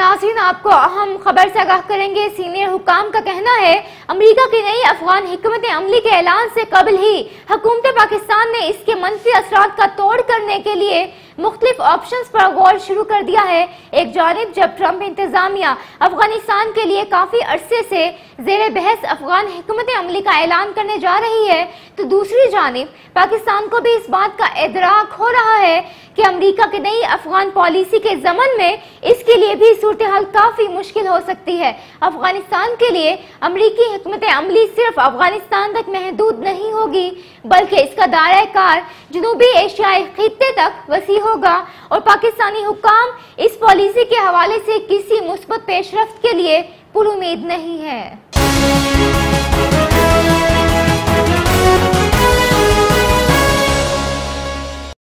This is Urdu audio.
ناظرین، آپ کو اہم خبر سے آگاہ کریں گے۔ سینئر حکام کا کہنا ہے، امریکہ کی نئی افغان حکمت عملی کے اعلان سے قبل ہی حکومت پاکستان نے اس کے منفی اثرات کا توڑ کرنے کے لیے مختلف آپشنز پر غور شروع کر دیا ہے۔ ایک جانب جب ٹرمپ انتظامیہ افغانستان کے لیے کافی عرصے سے زیر بحث افغان حکمت عملی کا اعلان کرنے جا رہی ہے، تو دوسری جانب پاکستان کو بھی اس بات کا ادراک ہو رہا ہے کہ امریکہ کی نئی افغان پالیسی کے زمن میں اس کے لیے بھی صورتحال کافی مشکل ہو سکتی ہے۔ افغانستان کے لیے امریکی حکمت عملی صرف افغانستان تک محدود نہیں ہوگی، بلکہ اس کا دائرہ کار جنوبی ایشیائی خطے تک وسیع ہوگا اور پاکستانی حکام اس پالیسی کے حوالے سے کسی مثبت پیش رفت کے لیے پل امید نہیں ہے۔